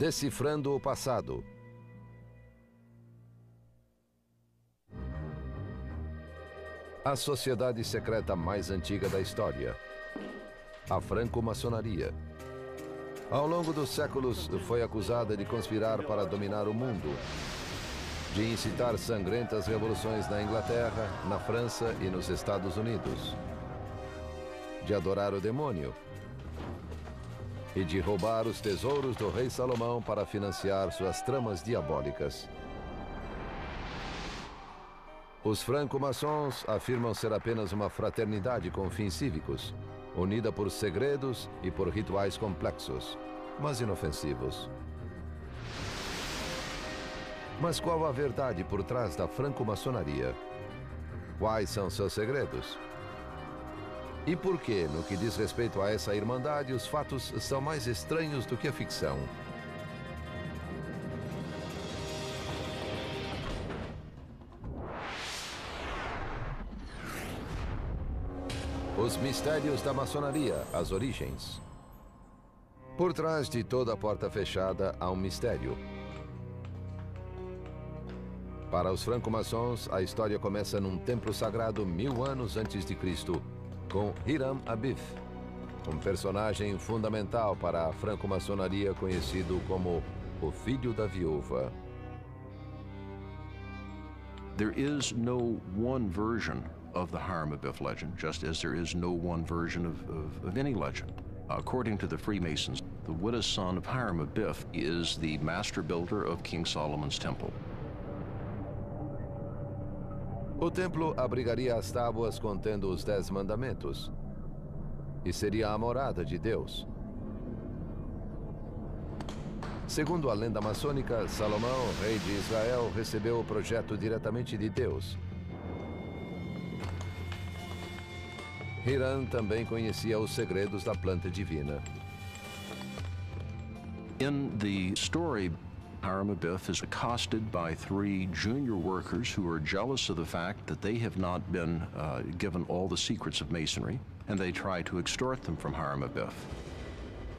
Decifrando o passado. A sociedade secreta mais antiga da história. A franco-maçonaria. Ao longo dos séculos, foi acusada de conspirar para dominar o mundo, de incitar sangrentas revoluções na Inglaterra, na França e nos Estados Unidos, de adorar o demônio e de roubar os tesouros do rei Salomão para financiar suas tramas diabólicas. Os franco-maçons afirmam ser apenas uma fraternidade com fins cívicos, unida por segredos e por rituais complexos, mas inofensivos. Mas qual a verdade por trás da franco-maçonaria? Quais são seus segredos? E por que, no que diz respeito a essa irmandade, os fatos são mais estranhos do que a ficção? Os mistérios da maçonaria, as origens. Por trás de toda porta fechada há um mistério. Para os franco-maçons, a história começa num templo sagrado mil anos antes de Cristo, com Hiram Abif, um personagem fundamental para a franco-maçonaria conhecido como o Filho da Viúva. There is no one version of the Hiram Abiff legend, just as there is no one version of, of, of any legend. According to the Freemasons, the Witta son of Hiram Abiff is the master builder of King Solomon's temple. O templo abrigaria as tábuas contendo os Dez Mandamentos e seria a morada de Deus. Segundo a lenda maçônica, Salomão, rei de Israel, recebeu o projeto diretamente de Deus. Hiram também conhecia os segredos da planta divina. In the story, Hiram Abiff is accosted by three junior workers who are jealous of the fact that they have not been uh, given all the secrets of masonry, and they try to extort them from Hiram Abiff.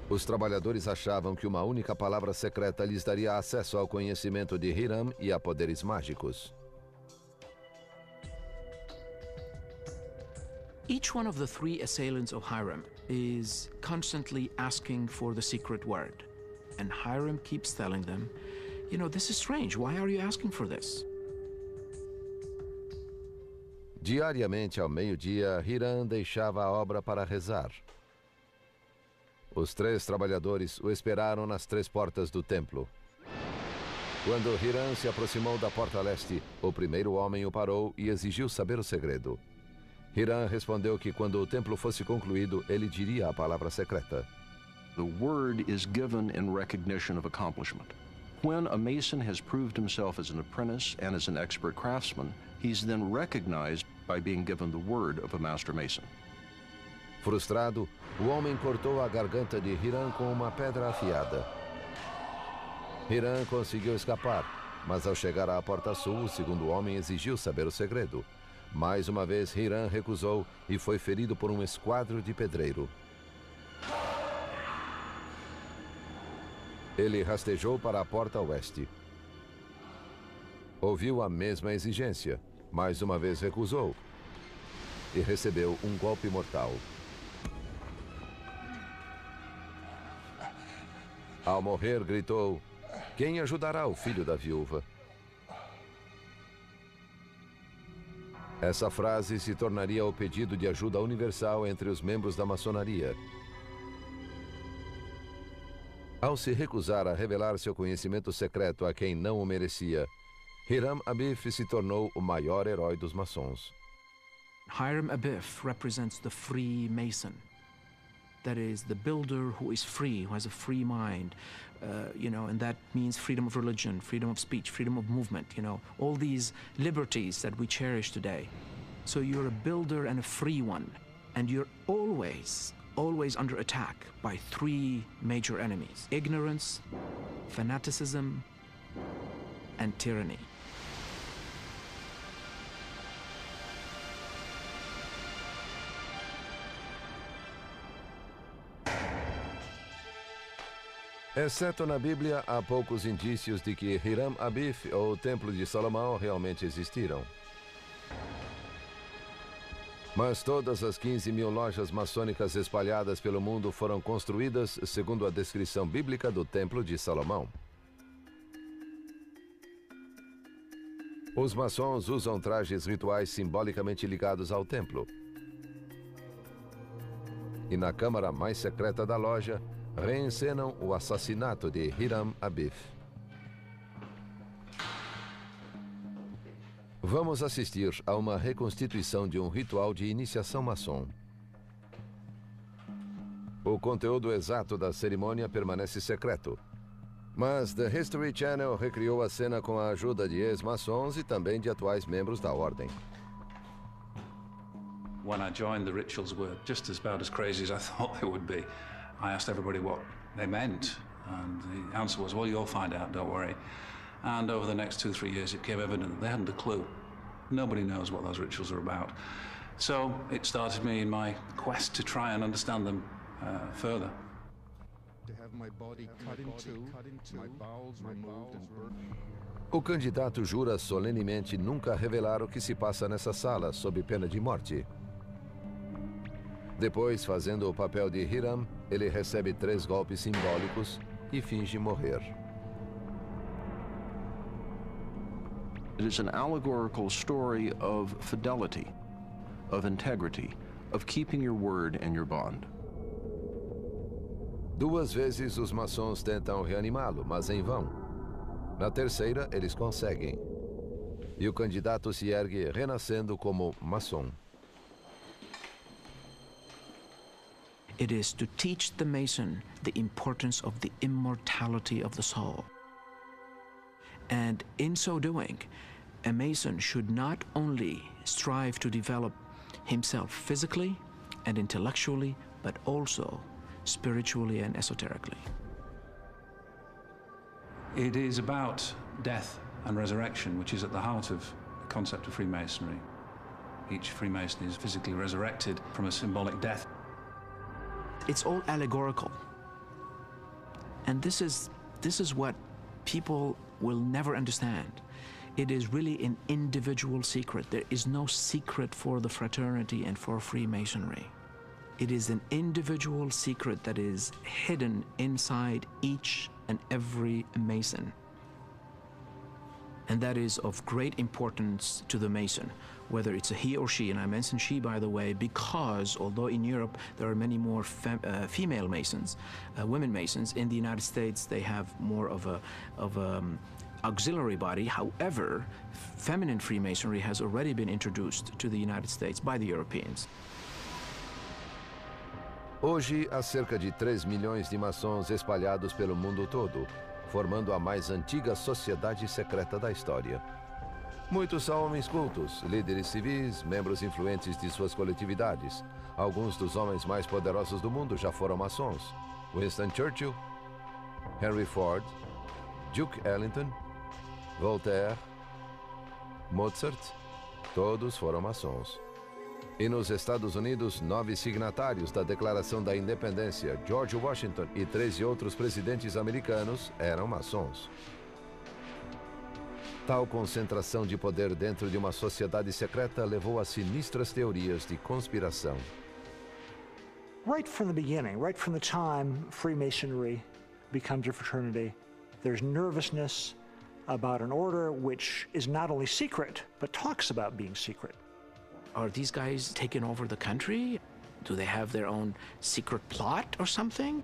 Os trabalhadores achavam que uma única palavra secreta lhes daria acesso ao conhecimento de Hiram e a poderes mágicos. Each one of the three assailants of Hiram is constantly asking for the secret word. And Hiram keeps telling them, you know, this is strange. Why are you asking for this? Diariamente ao meio-dia, Hiram deixava a obra para rezar. Os três trabalhadores o esperaram nas três portas do templo. Quando Hiram se aproximou da porta leste, o primeiro homem o parou e exigiu saber o segredo. Hiram respondeu que quando o templo fosse concluído, ele diria a palavra secreta. The word is given in recognition of accomplishment. When a mason has proved himself as an apprentice and as an expert craftsman, he's then recognized by being given the word of a master mason. Frustrado, o homem cortou a garganta de Hiram com uma pedra afiada. Hiram conseguiu escapar, mas ao chegar à porta sul, o segundo homem exigiu saber o segredo. Mais uma vez, Hiram recusou e foi ferido por um esquadro de pedreiro. Ele rastejou para a porta oeste. Ouviu a mesma exigência, mais uma vez recusou e recebeu um golpe mortal. Ao morrer, gritou: Quem ajudará o filho da viúva? Essa frase se tornaria o pedido de ajuda universal entre os membros da maçonaria. Ao se recusar a revelar seu conhecimento secreto a quem não o merecia, Hiram Abif se tornou o maior herói dos maçons. Hiram Abiff represents the free mason. That is, the builder who is free, who has a free mind, uh, you know, and that means freedom of religion, freedom of speech, freedom of movement, you know, all these liberties that we cherish today. So you're a builder and a free one, and you're always, always under attack by three major enemies ignorance, fanaticism, and tyranny. Exceto na Bíblia, há poucos indícios de que Hiram Abif ou o Templo de Salomão realmente existiram. Mas todas as 15 mil lojas maçônicas espalhadas pelo mundo foram construídas segundo a descrição bíblica do Templo de Salomão. Os maçons usam trajes rituais simbolicamente ligados ao templo. E na câmara mais secreta da loja, reencenam o assassinato de Hiram Abif. Vamos assistir a uma reconstituição de um ritual de iniciação maçom. O conteúdo exato da cerimônia permanece secreto. Mas The History Channel recriou a cena com a ajuda de ex-maçons e também de atuais membros da ordem. When I joined, the rituals were just about as crazy as I thought they would be. I asked everybody what they meant, and the answer was, well, you'll find out, don't worry. And over the next two, three years, it became evident they hadn't a clue. Nobody knows what those rituals are about. So it started me in my quest to try and understand them uh, further. To have my body cut in two, my bowels removed and burned. O candidato jura solenemente nunca revelar o que se passa nessa sala, sob pena de morte. Depois, fazendo o papel de Hiram, ele recebe três golpes simbólicos e finge morrer. It is an allegorical story of fidelity, of integrity, of keeping your word and your bond. Duas vezes os maçons tentam reanimá-lo, mas em vão. Na terceira, eles conseguem. E o candidato se ergue renascendo como maçom. It is to teach the Mason the importance of the immortality of the soul. And in so doing, a Mason should not only strive to develop himself physically and intellectually, but also spiritually and esoterically. It is about death and resurrection, which is at the heart of the concept of Freemasonry. Each Freemason is physically resurrected from a symbolic death. It's all allegorical. And this is this is what people will never understand. It is really an individual secret. There is no secret for the fraternity and for Freemasonry. It is an individual secret that is hidden inside each and every Mason. And that is of great importance to the Mason, whether it's a he or she. And I mention she, by the way, because although in Europe there are many more fem- uh, female Masons, uh, women Masons, in the United States they have more of a of a um, auxiliary body. However, feminine Freemasonry has already been introduced to the United States by the Europeans. Hoje, há cerca de 3 milhões de maçons espalhados pelo mundo todo, formando a mais antiga sociedade secreta da história. Muitos são homens cultos, líderes civis, membros influentes de suas coletividades. Alguns dos homens mais poderosos do mundo já foram maçons. Winston Churchill, Henry Ford, Duke Ellington, Voltaire, Mozart, todos foram maçons. E nos Estados Unidos, nove signatários da Declaração da Independência, George Washington e 13 outros presidentes americanos, eram maçons. Tal concentração de poder dentro de uma sociedade secreta levou a sinistras teorias de conspiração. Right from the beginning, right from the time Freemasonry becomes a fraternity, there's nervousness about an order which is not only secret, but talks about being secret. Are these guys taking over the country? Do they have their own secret plot or something?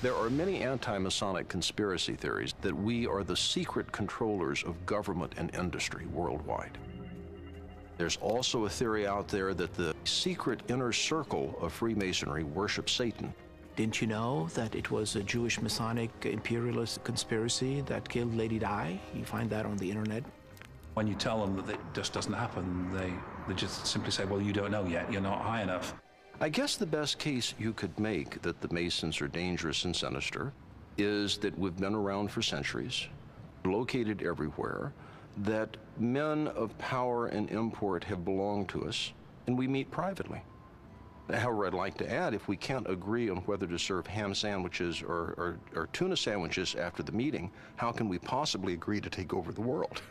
There are many anti Masonic conspiracy theories that we are the secret controllers of government and industry worldwide. There's also a theory out there that the secret inner circle of Freemasonry worships Satan. Didn't you know that it was a Jewish Masonic imperialist conspiracy that killed Lady Di? You find that on the internet. When you tell them that it just doesn't happen, they, they just simply say, well, you don't know yet, you're not high enough. I guess the best case you could make that the Masons are dangerous and sinister is that we've been around for centuries, located everywhere, that men of power and import have belonged to us, and we meet privately. However, I'd like to add, if we can't agree on whether to serve ham sandwiches or, or, or tuna sandwiches after the meeting, how can we possibly agree to take over the world?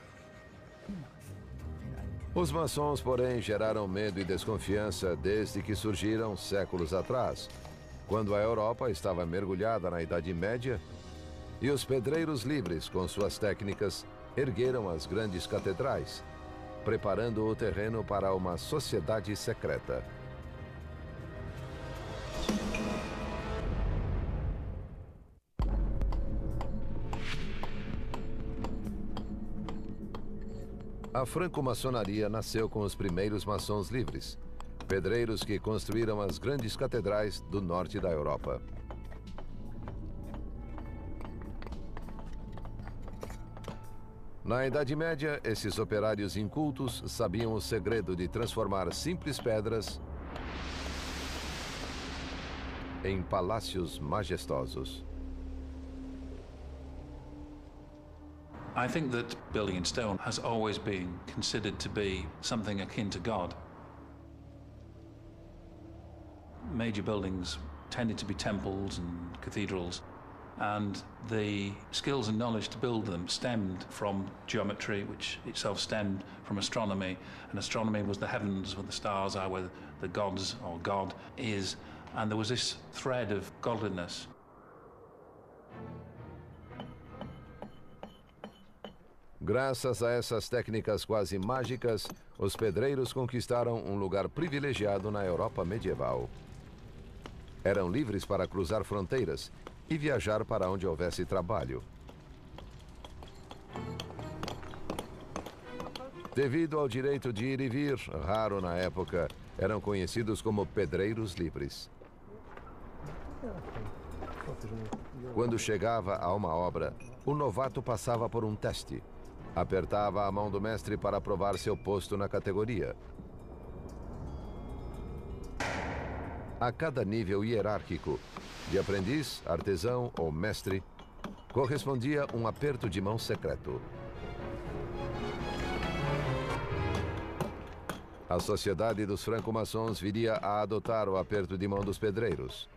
Os maçons, porém, geraram medo e desconfiança desde que surgiram séculos atrás, quando a Europa estava mergulhada na Idade Média e os pedreiros livres, com suas técnicas, ergueram as grandes catedrais, preparando o terreno para uma sociedade secreta. A franco-maçonaria nasceu com os primeiros maçons livres, pedreiros que construíram as grandes catedrais do norte da Europa. Na Idade Média, esses operários incultos sabiam o segredo de transformar simples pedras em palácios majestosos. I think that building in stone has always been considered to be something akin to God. Major buildings tended to be temples and cathedrals, and the skills and knowledge to build them stemmed from geometry, which itself stemmed from astronomy, and astronomy was the heavens where the stars are, where the gods or God is, and there was this thread of godliness Graças a essas técnicas quase mágicas, os pedreiros conquistaram um lugar privilegiado na Europa medieval. Eram livres para cruzar fronteiras e viajar para onde houvesse trabalho. Devido ao direito de ir e vir, raro na época, eram conhecidos como pedreiros livres. Quando chegava a uma obra, o novato passava por um teste. Apertava a mão do mestre para provar seu posto na categoria. A cada nível hierárquico, de aprendiz, artesão ou mestre, correspondia um aperto de mão secreto. A sociedade dos franco-maçons viria a adotar o aperto de mão dos pedreiros.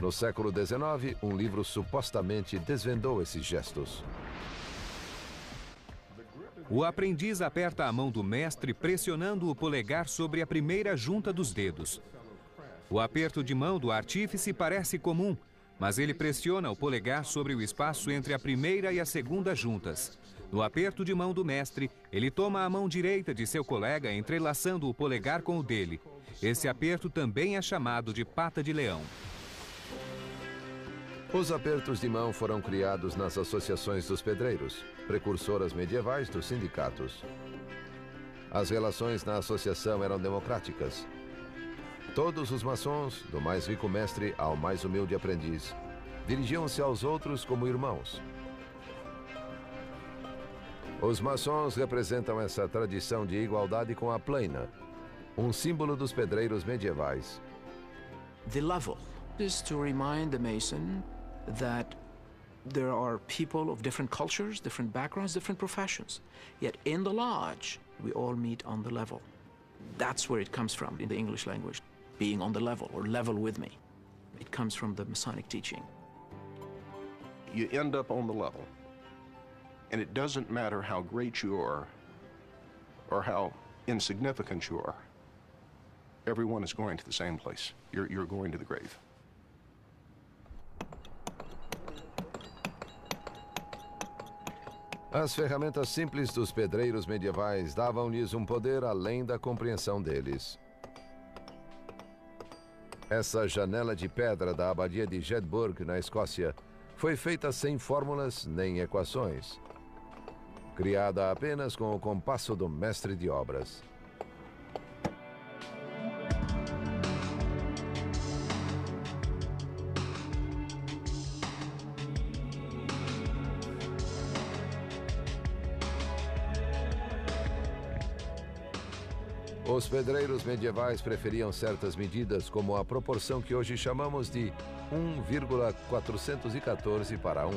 No século XIX, um livro supostamente desvendou esses gestos. O aprendiz aperta a mão do mestre pressionando o polegar sobre a primeira junta dos dedos. O aperto de mão do artífice parece comum, mas ele pressiona o polegar sobre o espaço entre a primeira e a segunda juntas. No aperto de mão do mestre, ele toma a mão direita de seu colega entrelaçando o polegar com o dele. Esse aperto também é chamado de pata de leão. Os apertos de mão foram criados nas associações dos pedreiros, precursoras medievais dos sindicatos. As relações na associação eram democráticas. Todos os maçons, do mais rico mestre ao mais humilde aprendiz, dirigiam-se aos outros como irmãos. Os maçons representam essa tradição de igualdade com a plena, um símbolo dos pedreiros medievais. The level is to remind the mason that there are people of different cultures, different backgrounds, different professions. Yet in the lodge, we all meet on the level. That's where it comes from in the English language, being on the level or level with me. It comes from the Masonic teaching. You end up on the level. And it doesn't matter how great you are or how insignificant you are. Everyone is going to the same place. You're, you're going to the grave. As ferramentas simples dos pedreiros medievais davam-lhes um poder além da compreensão deles. Essa janela de pedra da abadia de Jedburgh, na Escócia, foi feita sem fórmulas nem equações. Criada apenas com o compasso do mestre de obras. Pedreiros medievais preferiam certas medidas, como a proporção que hoje chamamos de 1,414 para 1.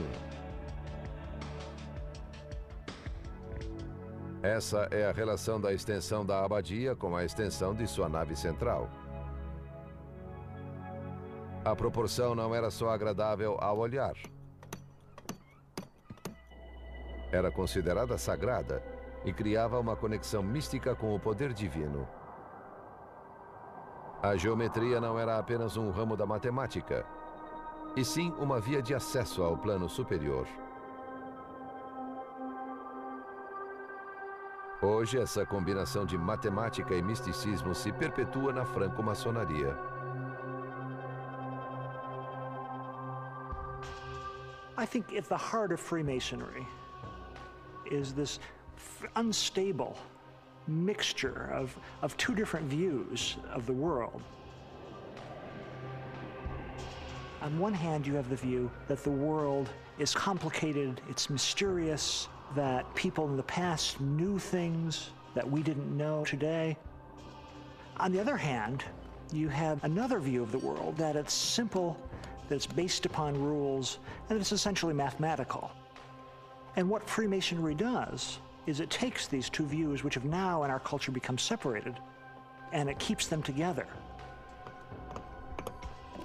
Essa é a relação da extensão da abadia com a extensão de sua nave central. A proporção não era só agradável ao olhar. Era considerada sagrada e criava uma conexão mística com o poder divino. A geometria não era apenas um ramo da matemática, e sim uma via de acesso ao plano superior. Hoje, essa combinação de matemática e misticismo se perpetua na franco-maçonaria. I think at the heart of Freemasonry is this unstable mixture of, of two different views of the world. On one hand, you have the view that the world is complicated, it's mysterious, that people in the past knew things that we didn't know today. On the other hand, you have another view of the world that it's simple, that it's based upon rules, and it's essentially mathematical. And what Freemasonry does is it takes these two views, which have now in our culture become separated, and it keeps them together.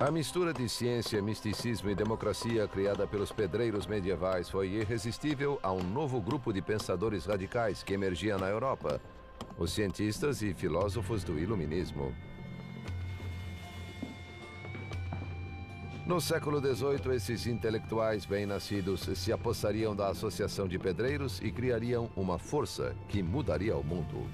A mistura de ciência, misticismo e democracia criada pelos pedreiros medievais foi irresistível a um novo grupo de pensadores radicais que emergia na Europa, os cientistas e filósofos do Iluminismo. No século XVIII, esses intelectuais bem-nascidos se apossariam da Associação de Pedreiros e criariam uma força que mudaria o mundo.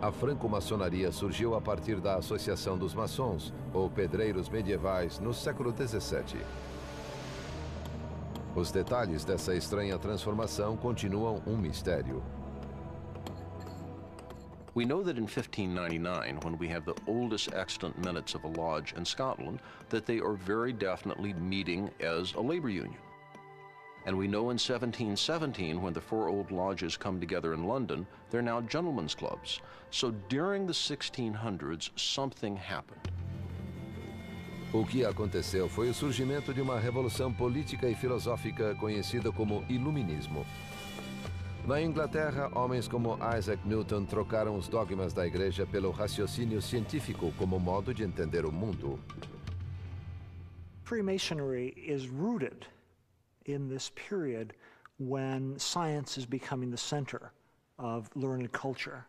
A franco-maçonaria surgiu a partir da Associação dos Maçons, ou Pedreiros Medievais, no século XVII. Os detalhes dessa estranha transformação continuam um mistério. We know that in 1599, when we have the oldest extant minutes of a lodge in Scotland, that they are very definitely meeting as a labor union. And we know in 1717, when the four old lodges come together in London, they're now gentlemen's clubs. So during the 1600s, something happened. O que aconteceu foi o surgimento de uma revolução política e filosófica conhecida como Iluminismo. Na Inglaterra, homens como Isaac Newton trocaram os dogmas da igreja pelo raciocínio científico como modo de entender o mundo. Freemasonry is rooted in this period when science is becoming the center of learned culture.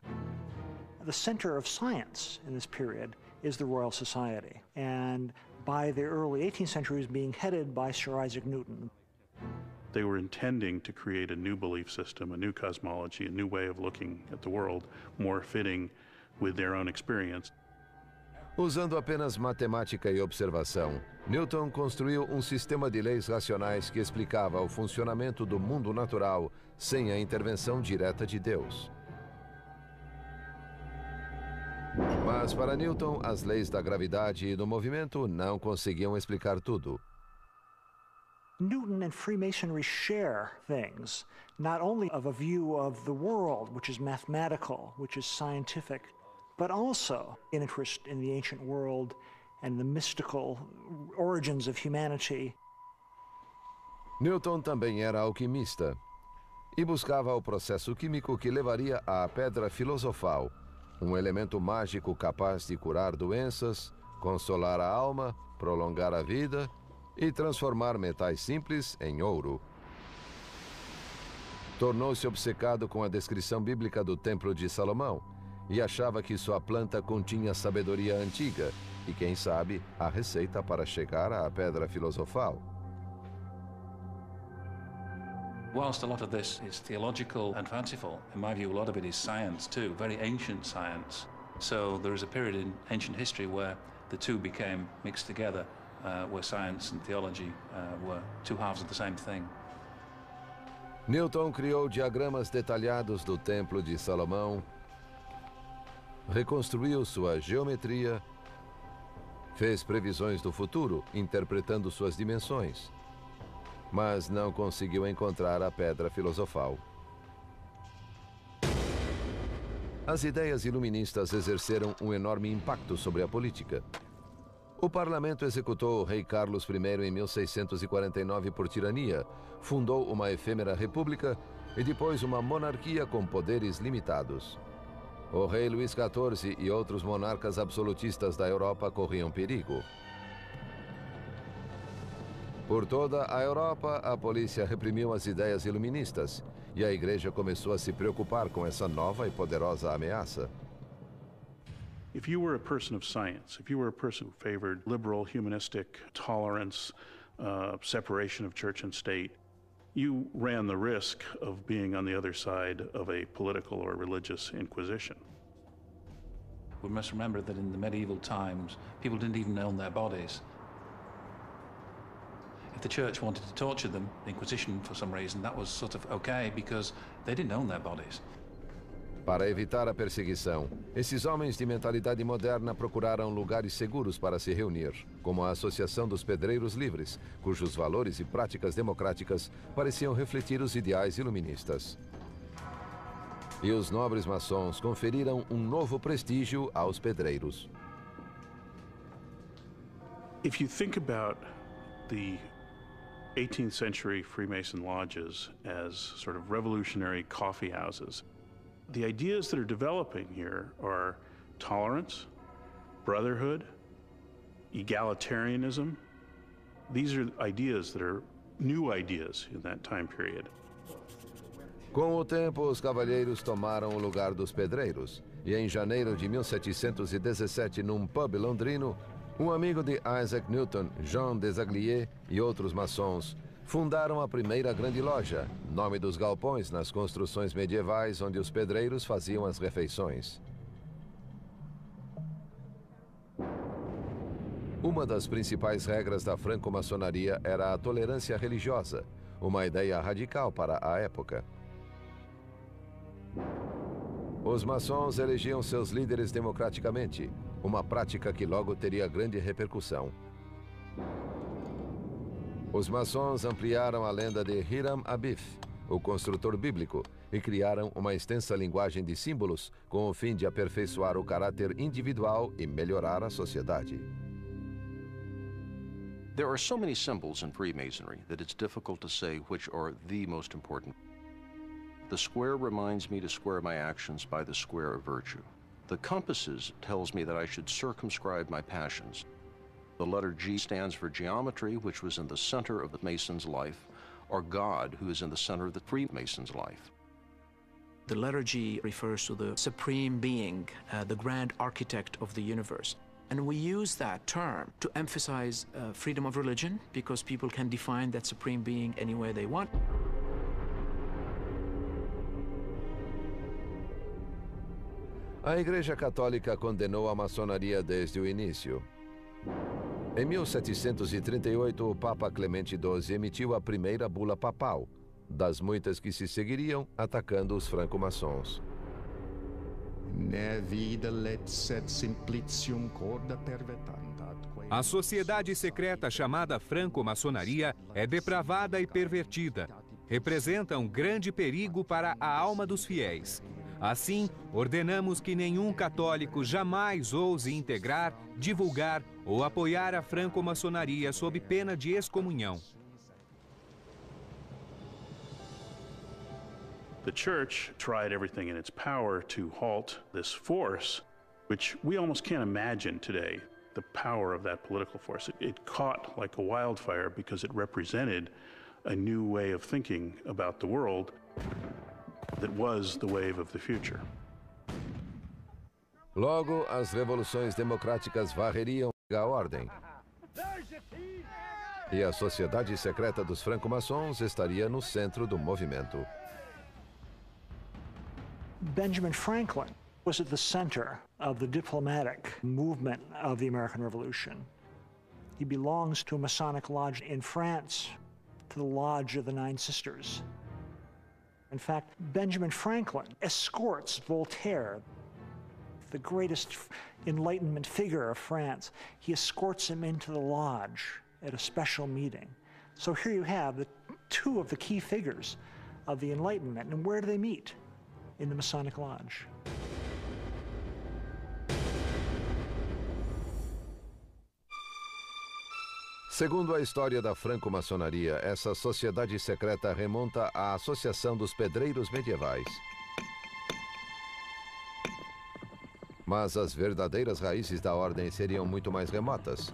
The center of science in this period is the Royal Society, and by the early 18th century is being headed by Sir Isaac Newton. They were intending to create a new belief system, a new cosmology, a new way of looking at the world, more fitting with their own experience. Usando apenas matemática e observação, Newton construiu um sistema de leis racionais que explicava o funcionamento do mundo natural sem a intervenção direta de Deus. Mas para Newton, as leis da gravidade e do movimento não conseguiam explicar tudo. Newton and Freemasonry share things, not only of a view of the world, which is mathematical, which is scientific, but also an interest in the ancient world and the mystical origins of humanity. Newton também era alquimista e buscava o processo químico que levaria à pedra filosofal, um elemento mágico capaz de curar doenças, consolar a alma, prolongar a vida e transformar metais simples em ouro. Tornou-se obcecado com a descrição bíblica do Templo de Salomão e achava que sua planta continha sabedoria antiga e, quem sabe, a receita para chegar à pedra filosofal. Whilst a lot of this is theological and fanciful, in my view, a lot of it is science too, very ancient science. So there is a period in ancient history where the two became mixed together, uh, where science and theology uh, were two halves of the same thing. Newton criou diagramas detalhados do Templo de Salomão, reconstruiu sua geometria, fez previsões do futuro, interpretando suas dimensões mas não conseguiu encontrar a pedra filosofal. As ideias iluministas exerceram um enorme impacto sobre a política. O parlamento executou o rei Carlos I em 1649 por tirania, fundou uma efêmera república e depois uma monarquia com poderes limitados. O rei Luís XIV e outros monarcas absolutistas da Europa corriam perigo. Por toda a Europa, a polícia reprimiu as ideias iluministas e a igreja começou a se preocupar com essa nova e poderosa ameaça. If you were a person of science, if you were a person who favored liberal, humanistic, tolerance, uh, separation of church and state, you ran the risk of being on the other side of a political or religious inquisition. We must remember that in the medieval times, people didn't even own their bodies. If the church wanted to torture them, the Inquisition, for some reason, that was sort of okay because they didn't own their bodies. Para evitar a perseguição, esses homens de mentalidade moderna procuraram lugares seguros para se reunir, como a Associação dos Pedreiros Livres, cujos valores e práticas democráticas pareciam refletir os ideais iluministas. E os nobres maçons conferiram um novo prestígio aos pedreiros. If you think about the 18th century Freemason lodges as sort of revolutionary coffee houses, the ideas that are developing here are tolerance, brotherhood, egalitarianism. These are ideas that are new ideas in that time period. Com o tempo, os cavalheiros tomaram o lugar dos pedreiros, e em janeiro de 1717, num pub londrino, um amigo de Isaac Newton, Jean Desagliers e outros maçons fundaram a primeira grande loja, nome dos galpões nas construções medievais onde os pedreiros faziam as refeições. Uma das principais regras da franco-maçonaria era a tolerância religiosa, uma ideia radical para a época. Os maçons elegiam seus líderes democraticamente, uma prática que logo teria grande repercussão. Os maçons ampliaram a lenda de Hiram Abif, o construtor bíblico, e criaram uma extensa linguagem de símbolos com o fim de aperfeiçoar o caráter individual e melhorar a sociedade. There are so many symbols in Freemasonry that it's difficult to say which are the most important. The square reminds me to square my actions by the square of virtue. The compasses tells me that I should circumscribe my passions. The letter G stands for geometry, which was in the center of the Mason's life, or God, who is in the center of the Freemason's life. The letter G refers to the supreme being, uh, the grand architect of the universe. And we use that term to emphasize uh, freedom of religion because people can define that supreme being any way they want. A Igreja Católica condenou a maçonaria desde o início. Em 1738, o Papa Clemente XII emitiu a primeira bula papal, das muitas que se seguiriam atacando os franco-maçons. A sociedade secreta chamada franco-maçonaria é depravada e pervertida. Representa um grande perigo para a alma dos fiéis. Assim, ordenamos que nenhum católico jamais ouse integrar, divulgar ou apoiar a franco-maçonaria sob pena de excomunhão. The church tried everything in its power to halt this force, which we almost can't imagine today the power of that political force. It, it caught like a wildfire because it represented a new way of thinking about the world that was the wave of the future. Logo, as revoluções democráticas varreriam a ordem. E a sociedade secreta dos franco-maçons estaria no centro do movimento. Benjamin Franklin was at the center of the diplomatic movement of the American Revolution. He belongs to a Masonic lodge in France, to the Lodge of the Nine Sisters. In fact, Benjamin Franklin escorts Voltaire, the greatest Enlightenment figure of France. He escorts him into the lodge at a special meeting. So here you have the two of the key figures of the Enlightenment. And where do they meet? In the Masonic Lodge. Segundo a história da franco-maçonaria, essa sociedade secreta remonta à Associação dos Pedreiros Medievais. Mas as verdadeiras raízes da ordem seriam muito mais remotas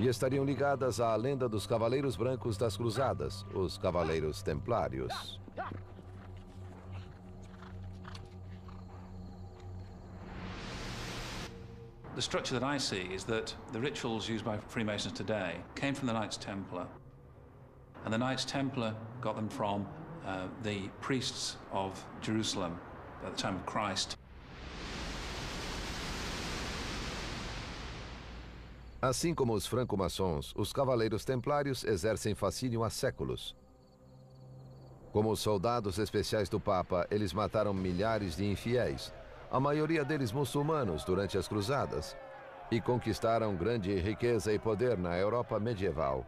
e estariam ligadas à lenda dos Cavaleiros Brancos das Cruzadas, os Cavaleiros Templários. The structure that I see is that the rituals used by Freemasons today came from the Knights Templar. And the Knights Templar got them from uh, the priests of Jerusalem at the time of Christ. Assim como os franco-maçons, os cavaleiros templários exercem fascínio há séculos. Como soldados especiais do Papa, eles mataram milhares de infiéis, a maioria deles muçulmanos durante as cruzadas, e conquistaram grande riqueza e poder na Europa medieval.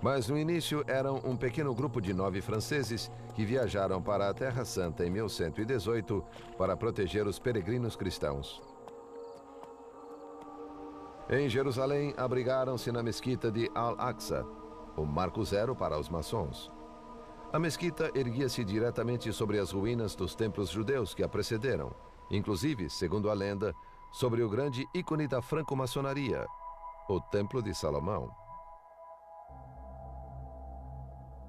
Mas no início eram um pequeno grupo de nove franceses que viajaram para a Terra Santa em 1118 para proteger os peregrinos cristãos. Em Jerusalém, abrigaram-se na mesquita de Al-Aqsa, o marco zero para os maçons. A mesquita erguia-se diretamente sobre as ruínas dos templos judeus que a precederam, inclusive, segundo a lenda, sobre o grande ícone da franco-maçonaria, o Templo de Salomão.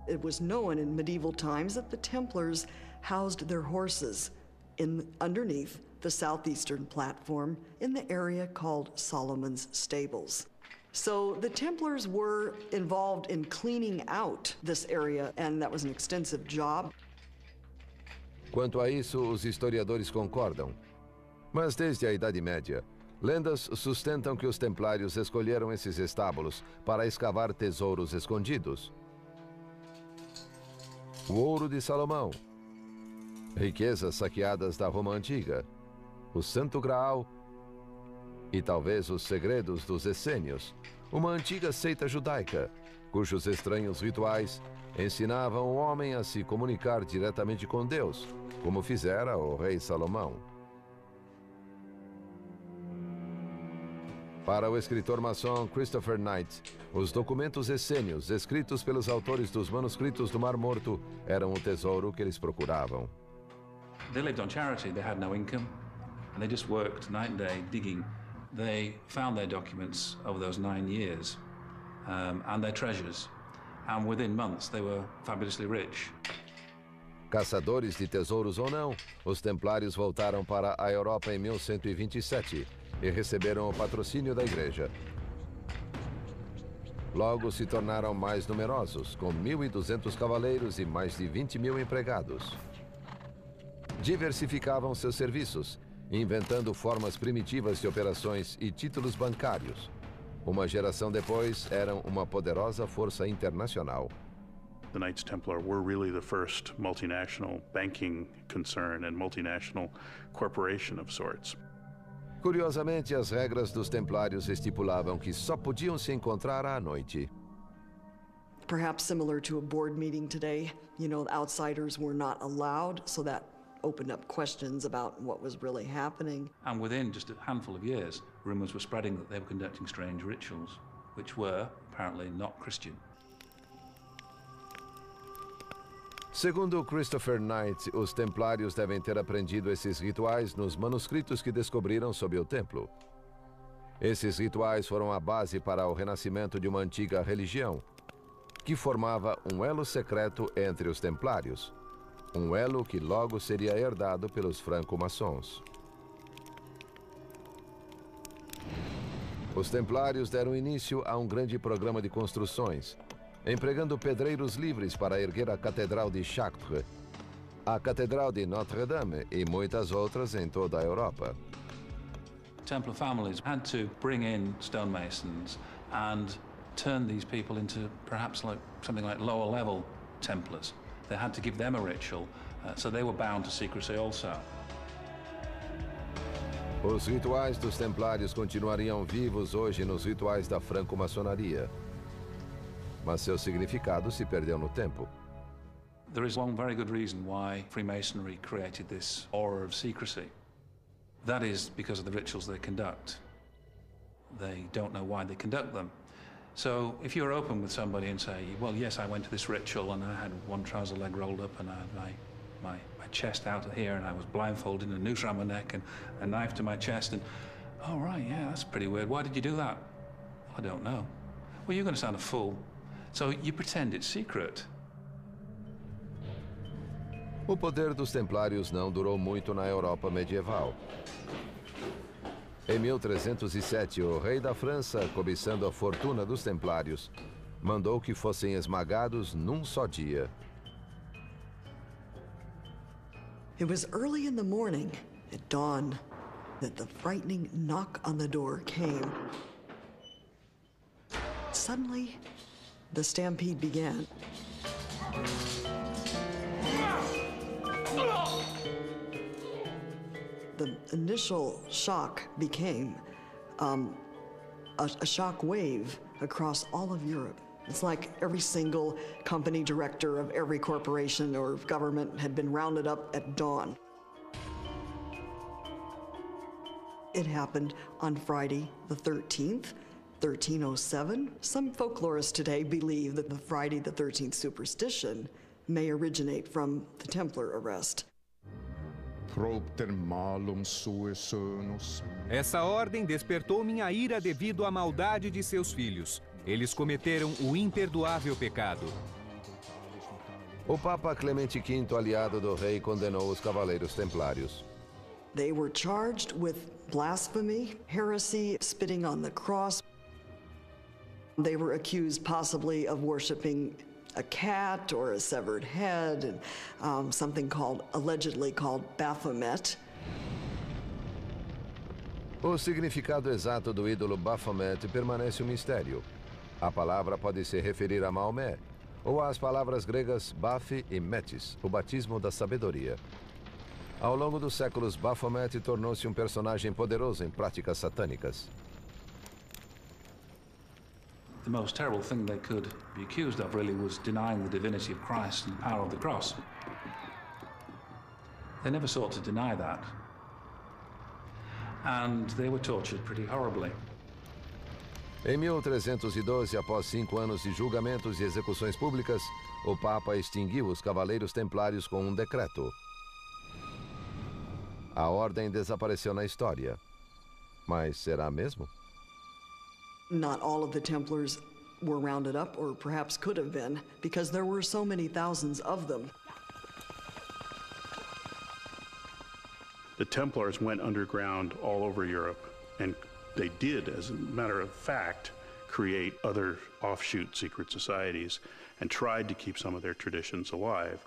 It was known in medieval times that the Templars housed their horses in underneath the southeastern platform in the area called Solomon's Stables. So the Templars were involved in cleaning out this area, and that was an extensive job. Quanto a isso, os historiadores concordam. Mas desde a Idade Média, lendas sustentam que os templários escolheram esses estábulos para escavar tesouros escondidos. O ouro de Salomão, riquezas saqueadas da Roma Antiga, o Santo Graal e talvez os segredos dos essênios, uma antiga seita judaica, cujos estranhos rituais ensinavam o homem a se comunicar diretamente com Deus, como fizera o rei Salomão. Para o escritor maçom Christopher Knight, os documentos essênios escritos pelos autores dos manuscritos do Mar Morto eram o tesouro que eles procuravam. They lived on charity, they had no income, and they just worked night and day digging they found their documents over those nine years um, and their treasures. And within months, they were fabulously rich. Caçadores de tesouros ou não, os templários voltaram para a Europa em 1127 e receberam o patrocínio da igreja. Logo se tornaram mais numerosos, com 1.200 cavaleiros e mais de 20 mil empregados. Diversificavam seus serviços inventando formas primitivas de operações e títulos bancários. Uma geração depois, eram uma poderosa força internacional. The Knights Templar were really the first multinational banking concern and multinational corporation of sorts. Curiosamente, as regras dos Templários estipulavam que só podiam se encontrar à noite. Perhaps similar to a board meeting today, you know, outsiders were not allowed, so that opened up questions about what was really happening. And within just a handful of years, rumours were spreading that they were conducting strange rituals, which were apparently not Christian. Segundo Christopher Knight, os templários devem ter aprendido esses rituais nos manuscritos que descobriram sob o templo. Esses rituais foram a base para o renascimento de uma antiga religião, que formava um elo secreto entre os templários um elo que logo seria herdado pelos franco-maçons. Os templários deram início a um grande programa de construções, empregando pedreiros livres para erguer a Catedral de Chartres, a Catedral de Notre-Dame e muitas outras em toda a Europa. Templar families had to bring in stonemasons and turn these people into perhaps like something like lower level Templars. They had to give them a ritual, uh, so they were bound to secrecy also. Os rituais dos templários continuariam vivos hoje nos rituais da franco-maçonaria. Mas seu significado se perdeu no tempo. There is one very good reason why Freemasonry created this aura of secrecy. That is because of the rituals they conduct. they don't know why they conduct them. So if you're open with somebody and say, well, yes, I went to this ritual and I had one trouser leg rolled up and I had my, my, my chest out of here and I was blindfolded and a noose around my neck and a knife to my chest and, oh, right, yeah, that's pretty weird. Why did you do that? I don't know. Well, you're going to sound a fool. So you pretend it's secret. O poder dos templários não durou muito na Europa medieval. Em 1307, o rei da França, cobiçando a fortuna dos templários, mandou que fossem esmagados num só dia. It was early in the morning, at dawn, that the frightening knock on the door came. Suddenly, the stampede began. The initial shock became um, a, a shock wave across all of Europe. It's like every single company director of every corporation or government had been rounded up at dawn. It happened on Friday the 13th, 1307. Some folklorists today believe that the Friday the 13th superstition may originate from the Templar arrest. Essa ordem despertou minha ira devido à maldade de seus filhos. Eles cometeram o imperdoável pecado. O Papa Clemente V, aliado do rei, condenou os cavaleiros templários. They were charged with blasphemy, heresy, spitting on the cross. They were accused possibly of worshiping a cat or a severed head and um, something called, allegedly called Baphomet. O significado exato do ídolo Baphomet permanece um mistério. A palavra pode se referir a Maomé, ou às palavras gregas Baphi e Metis, o batismo da sabedoria. Ao longo dos séculos, Baphomet tornou-se um personagem poderoso em práticas satânicas. The most terrible thing they could be accused of really was denying the divinity of Christ and the power of the cross. They never sought to deny that. And they were tortured pretty horribly. Em 1312, após cinco anos de julgamentos e execuções públicas, o Papa extinguiu os Cavaleiros Templários com um decreto. A ordem desapareceu na história. Mas será mesmo? Not all of the Templars were rounded up, or perhaps could have been, because there were so many thousands of them. The Templars went underground all over Europe, and they did, as a matter of fact, create other offshoot secret societies and tried to keep some of their traditions alive.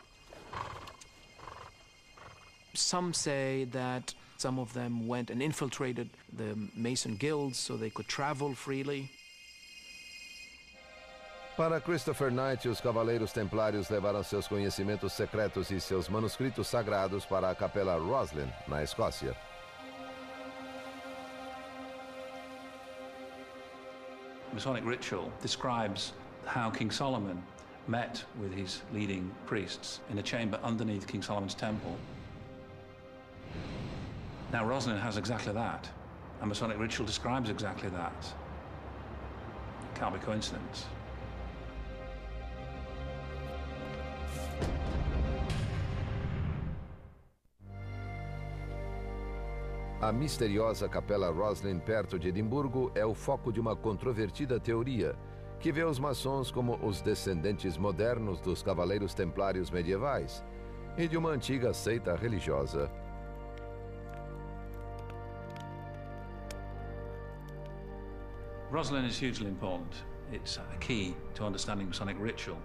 Some say that some of them went and infiltrated the Mason guilds so they could travel freely. Para Christopher Knight, os Cavaleiros Templários levaram seus conhecimentos secretos e seus manuscritos sagrados para a Capela Roslin, na Escócia. Masonic ritual describes how King Solomon met with his leading priests in a chamber underneath King Solomon's temple. Now, Roslin has exactly that. A Masonic ritual describes exactly that. Can't be coincidence. A misteriosa Capela Roslin, perto de Edimburgo, é o foco de uma controvertida teoria que vê os maçons como os descendentes modernos dos cavaleiros templários medievais e de uma antiga seita religiosa. Roslin is hugely important. It's a key to understanding Masonic ritual.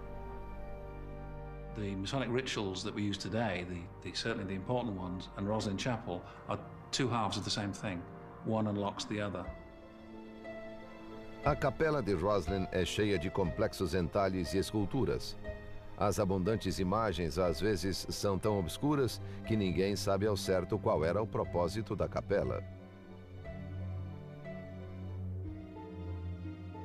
The Masonic rituals that we use today, the, the, certainly the important ones, and Roslin Chapel, are two halves of the same thing. One unlocks the other. A capela de Roslin é cheia de complexos entalhes e esculturas. As abundantes imagens às vezes são tão obscuras que ninguém sabe ao certo qual era o propósito da capela.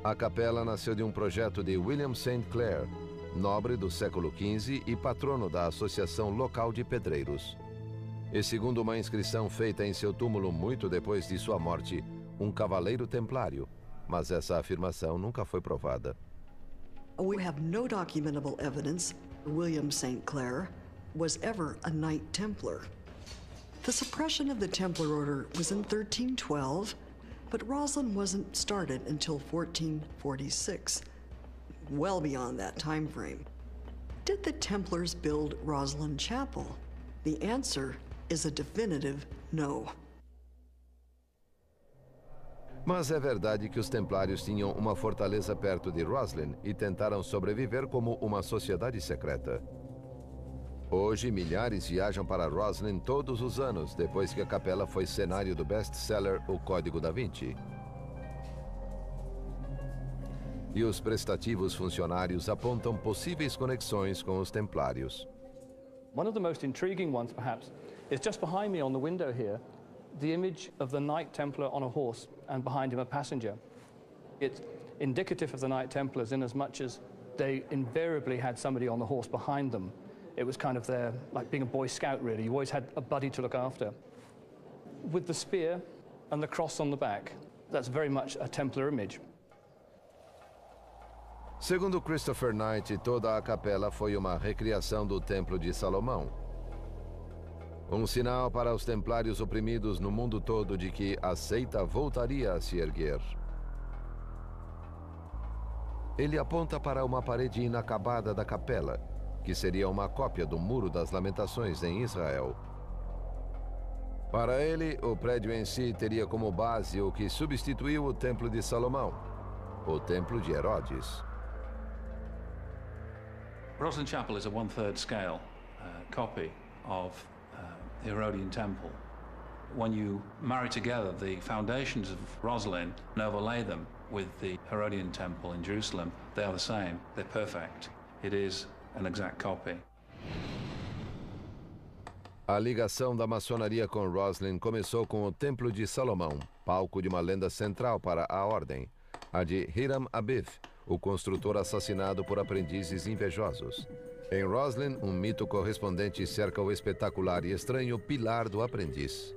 A capela nasceu de um projeto de William St. Clair, nobre do século XV e patrono da Associação Local de Pedreiros. E segundo uma inscrição feita em seu túmulo muito depois de sua morte, um cavaleiro templário, mas essa afirmação nunca foi provada. We have no documentable evidence William St. Clair was ever a Knight Templar. The suppression of the Templar Order was in 1312, but Roslin wasn't started until 1446, well beyond that time frame. Did the Templars build Roslin Chapel? The answer is a definitive no. Mas é verdade que os Templários tinham uma fortaleza perto de Roslin e tentaram sobreviver como uma sociedade secreta. Hoje, milhares viajam para Roslin todos os anos, depois que a capela foi cenário do best-seller O Código da Vinci. E os prestativos funcionários apontam possíveis conexões com os templários. One of the most intriguing ones, perhaps, is just behind me on the window here, the image of the Knight Templar on a horse and behind him a passenger. It's indicative of the Knight Templars in as much as they invariably had somebody on the horse behind them. It was kind of their, like being a Boy Scout really, you always had a buddy to look after. With the spear and the cross on the back, that's very much a Templar image. Segundo Christopher Knight, toda a capela foi uma recriação do Templo de Salomão. Um sinal para os templários oprimidos no mundo todo de que a seita voltaria a se erguer. Ele aponta para uma parede inacabada da capela, que seria uma cópia do Muro das Lamentações em Israel. Para ele, o prédio em si teria como base o que substituiu o Templo de Salomão, o Templo de Herodes. Roslin Chapel is a one-third scale uh, copy of uh, the Herodian Temple. When you marry together the foundations of Roslin and overlay them with the Herodian Temple in Jerusalem, they are the same. They're perfect. It is an exact copy. A ligação da maçonaria com Roslin começou com o Templo de Salomão, palco de uma lenda central para a ordem, a de Hiram Abif, o construtor assassinado por aprendizes invejosos. Em Roslin, um mito correspondente cerca o espetacular e estranho pilar do aprendiz.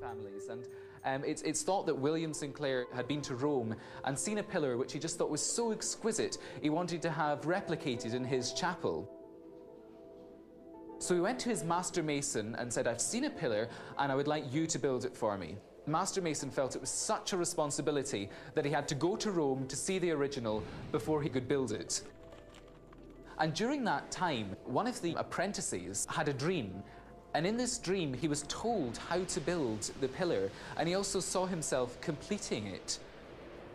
Um, it's, it's, thought that William Sinclair had been to Rome and seen a pillar which he just thought was so exquisite he wanted to have replicated in his chapel. So he went to his master mason and said, I've seen a pillar and I would like you to build it for me. Master Mason felt it was such a responsibility that he had to go to Rome to see the original before he could build it. And during that time, one of the apprentices had a dream. And in this dream, he was told how to build the pillar, and he also saw himself completing it.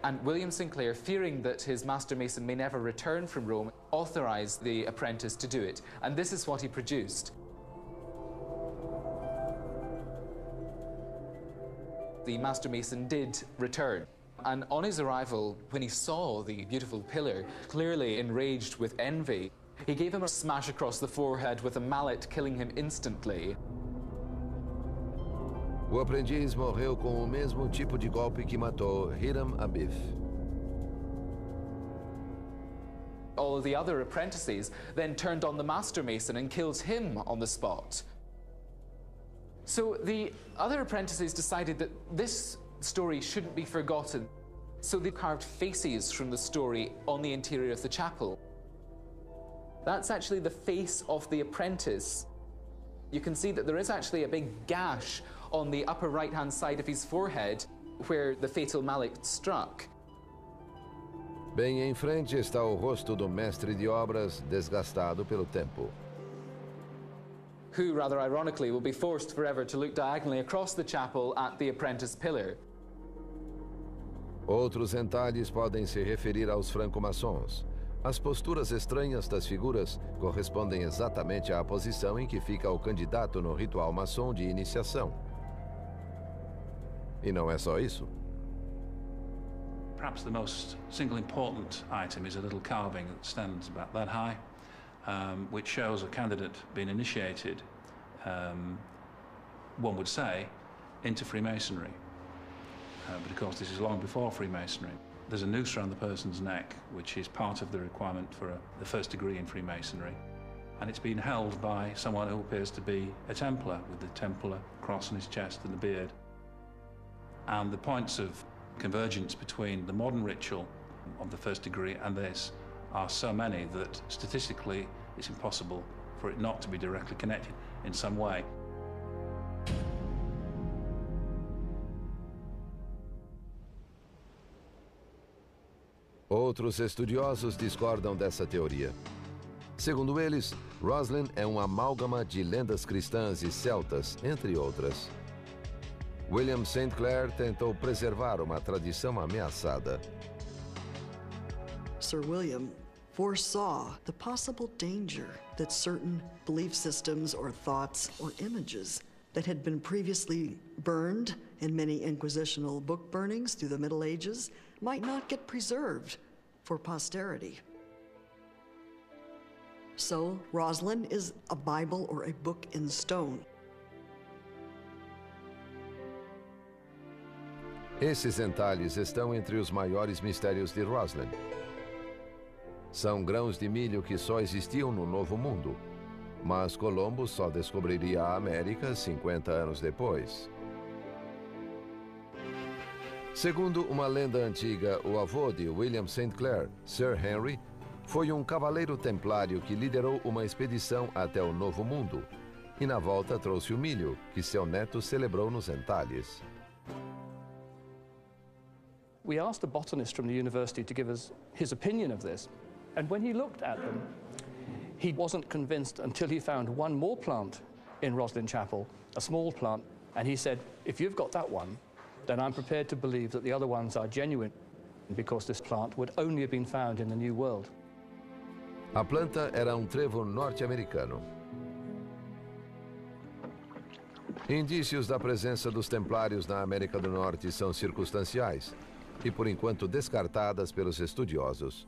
And William Sinclair, fearing that his master mason may never return from Rome, authorized the apprentice to do it. And this is what he produced. the master mason did return. And on his arrival, when he saw the beautiful pillar, clearly enraged with envy, he gave him a smash across the forehead with a mallet, killing him instantly. O aprendiz morreu com o mesmo tipo de golpe que matou Hiram Abif. All of the other apprentices then turned on the master mason and killed him on the spot. So the other apprentices decided that this story shouldn't be forgotten. So they carved faces from the story on the interior of the chapel. That's actually the face of the apprentice. You can see that there is actually a big gash on the upper right hand side of his forehead where the fatal mallet struck. Bem em frente está o rosto do mestre de obras desgastado pelo tempo. who, rather ironically, will be forced forever to look diagonally across the chapel at the apprentice pillar. Outros entalhes podem se referir aos franco-maçons. As posturas estranhas das figuras correspondem exatamente à posição em que fica o candidato no ritual maçom de iniciação. E não é só isso. Perhaps the most single important item is a little carving that stands about that high. um, which shows a candidate being initiated, um, one would say, into Freemasonry. Uh, but of course, this is long before Freemasonry. There's a noose around the person's neck, which is part of the requirement for a, the first degree in Freemasonry. And it's been held by someone who appears to be a Templar, with the Templar cross on his chest and the beard. And the points of Convergence between the modern ritual of the first degree and this are so many that statistically it's impossible for it not to be directly connected in some way. Outros estudiosos discordam dessa teoria. Segundo eles, Roslin é um amálgama de lendas cristãs e celtas, entre outras. William St. Clair tentou preservar uma tradição ameaçada. Sir William foresaw the possible danger that certain belief systems or thoughts or images that had been previously burned in many inquisitional book burnings through the Middle Ages might not get preserved for posterity. So, Roslin is a Bible or a book in stone. Esses entalhes estão entre os maiores mistérios de Roslin. São grãos de milho que só existiam no Novo Mundo, mas Colombo só descobriria a América 50 anos depois. Segundo uma lenda antiga, o avô de William St. Clair, Sir Henry, foi um cavaleiro templário que liderou uma expedição até o Novo Mundo e na volta trouxe o milho que seu neto celebrou nos entalhes. We asked a botanist from the university to give us his opinion of this, and when he looked at them, he wasn't convinced until he found one more plant in Roslin Chapel, a small plant, and he said, if you've got that one, then I'm prepared to believe that the other ones are genuine because this plant would only have been found in the New World. A planta era um trevo norte-americano. Indícios da presença dos templários na América do Norte são circunstanciais e, por enquanto, descartadas pelos estudiosos.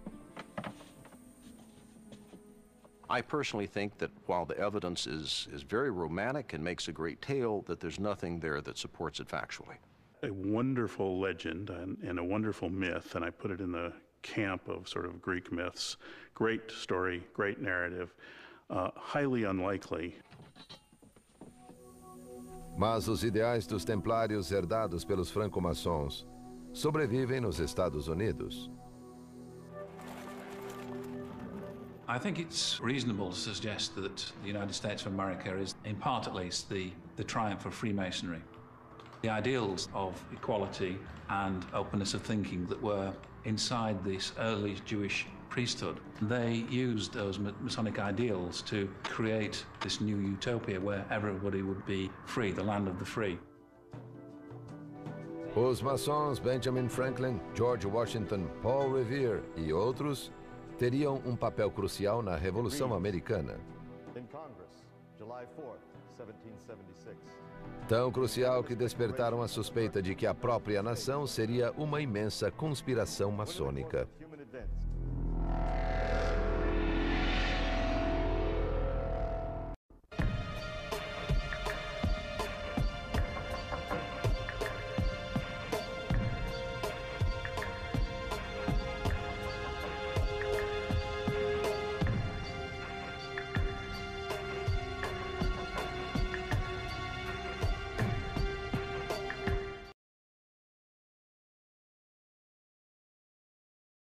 I personally think that while the evidence is, is very romantic and makes a great tale, that there's nothing there that supports it factually. A wonderful legend and, and a wonderful myth, and I put it in the camp of sort of Greek myths. Great story, great narrative, uh, highly unlikely. Mas os ideais dos templários herdados pelos franco-maçons sobrevivem nos Estados Unidos. I think it's reasonable to suggest that the United States of America is, in part at least, the, the triumph of Freemasonry. The ideals of equality and openness of thinking that were inside this early Jewish priesthood, they used those Masonic ideals to create this new utopia where everybody would be free, the land of the free. Os maçons Benjamin Franklin, George Washington, Paul Revere e outros teriam um papel crucial na Revolução Americana. Tão crucial que despertaram a suspeita de que a própria nação seria uma imensa conspiração maçônica.